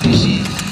嬉しい。